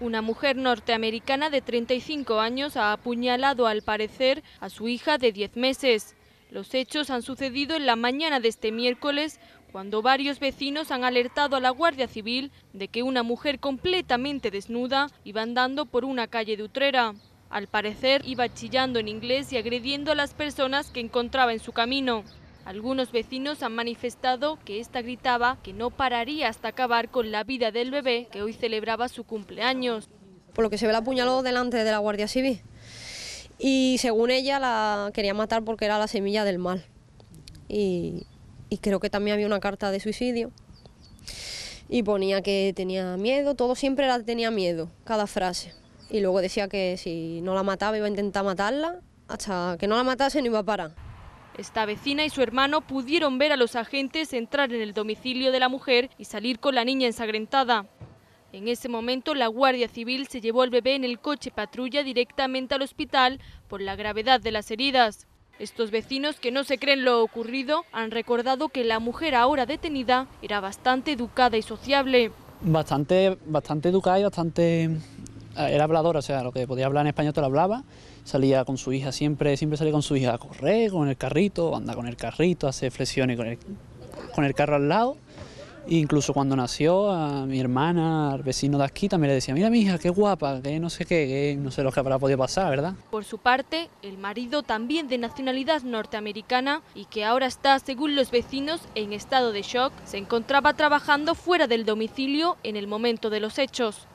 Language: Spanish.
Una mujer norteamericana de 35 años ha apuñalado al parecer a su hija de 10 meses. Los hechos han sucedido en la mañana de este miércoles cuando varios vecinos han alertado a la Guardia Civil de que una mujer completamente desnuda iba andando por una calle de Utrera. Al parecer iba chillando en inglés y agrediendo a las personas que encontraba en su camino. Algunos vecinos han manifestado que esta gritaba que no pararía hasta acabar con la vida del bebé que hoy celebraba su cumpleaños. Por lo que se ve la apuñaló delante de la Guardia Civil y según ella la quería matar porque era la semilla del mal. Y, creo que también había una carta de suicidio y ponía que tenía miedo, todo siempre la tenía miedo, cada frase. Y luego decía que si no la mataba iba a intentar matarla, hasta que no la matase no iba a parar. Esta vecina y su hermano pudieron ver a los agentes entrar en el domicilio de la mujer y salir con la niña ensangrentada. En ese momento la Guardia Civil se llevó al bebé en el coche patrulla directamente al hospital por la gravedad de las heridas. Estos vecinos que no se creen lo ocurrido han recordado que la mujer ahora detenida era bastante educada y sociable. Bastante, bastante educada y bastante... Eh, era habladora, o sea, lo que podía hablar en español te lo hablaba. Salía con su hija, siempre, siempre salía con su hija a correr, con el carrito, anda con el carrito, hace flexiones con el, con el carro al lado. Incluso cuando nació, a mi hermana, al vecino de aquí, también le decía, mira mi hija, qué guapa, que no sé qué, que no sé lo que habrá podido pasar, ¿verdad? Por su parte, el marido también de nacionalidad norteamericana y que ahora está, según los vecinos, en estado de shock, se encontraba trabajando fuera del domicilio en el momento de los hechos.